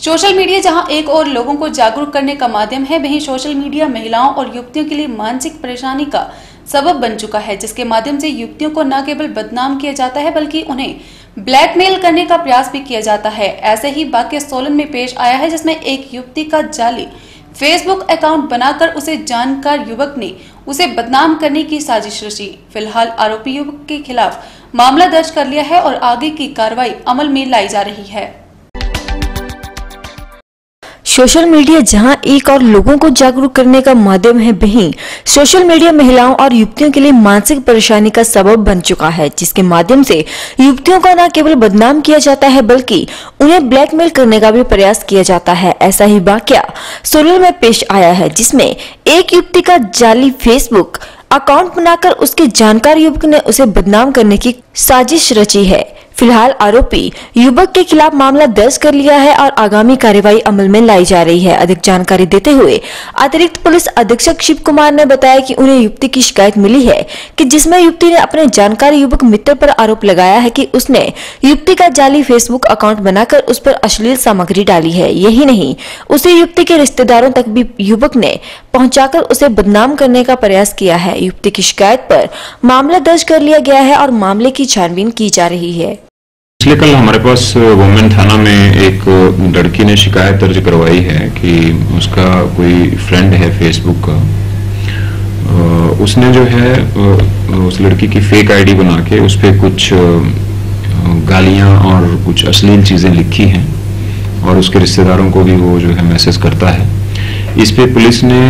Social media, जहाँ एक और लोगों को जागरूक करने का माध्यम है, वहीं सोशल मीडिया महिलाओं और युवतियों के लिए मानसिक परेशानी का सबब बन चुका है, जिसके माध्यम से युवतियों को न केवल बदनाम किया जाता है, बल्कि उन्हें ब्लैकमेल करने का प्रयास भी किया जाता है। ऐसे ही वाक्य सोलन में पेश आया है, जिसमें एक युवती का जाली फेसबुक अकाउंट बनाकर उसे जानकार युवक ने उसे बदनाम करने की साजिश रची। फ़िलहाल आरोपी युवक के खिलाफ मामला दर्ज कर लिया है और आगे की कार्रवाई अमल में लाई जा रही है। सोशल मीडिया जहाँ एक और लोगों को जागरूक करने का माध्यम है वहीं सोशल मीडिया महिलाओं और युवतियों के लिए मानसिक परेशानी का सबब बन चुका है, जिसके माध्यम से युवतियों का न केवल बदनाम किया जाता है, बल्कि उन्हें ब्लैकमेल करने का भी प्रयास किया जाता है। ऐसा ही वाक्य सोलन में पेश आया है, जिसमें एक युवती का जाली फेसबुक अकाउंट बनाकर उसके जानकार युवक ने उसे बदनाम करने की साजिश रची है। फ़िलहाल आरोपी युवक के खिलाफ मामला दर्ज कर लिया है और आगामी कार्यवाही अमल में लाई जा रही है। अधिक जानकारी देते हुए अतिरिक्त पुलिस अधीक्षक शिव कुमार ने बताया कि उन्हें युवती की शिकायत मिली है कि जिसमें युवती ने अपने जानकारी युवक मित्र पर आरोप लगाया है कि उसने युवती का जाली फेसबुक अकाउंट बनाकर उस पर अश्लील सामग्री डाली है। यही नहीं, उसे युवती के रिश्तेदारों तक भी युवक ने पहुंचाकर उसे बदनाम करने का प्रयास किया है। युवती की शिकायत पर मामला दर्ज कर लिया गया है और मामले की छानबीन की जा रही है। पिछले कल हमारे पास वोमेन थाना में एक लड़की ने शिकायत दर्ज करवाई है कि उसका कोई फ्रेंड है फेसबुक का। उसने जो है उस लड़की की फेक आईडी बना के उस पर कुछ गालियाँ और कुछ अश्लील चीज़ें लिखी हैं और उसके रिश्तेदारों को भी वो जो है मैसेज करता है। इस पे पुलिस ने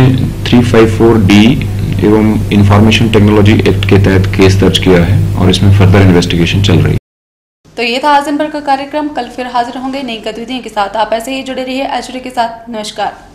354 डी एवं इंफॉर्मेशन टेक्नोलॉजी एक्ट के तहत केस दर्ज किया है और इसमें फर्दर इन्वेस्टिगेशन चल रही है। तो ये था भर का कार्यक्रम। कल फिर हाजिर होंगे नई गतिविधियों के साथ। आप ऐसे ही जुड़े रहिए एचडी के साथ। नमस्कार।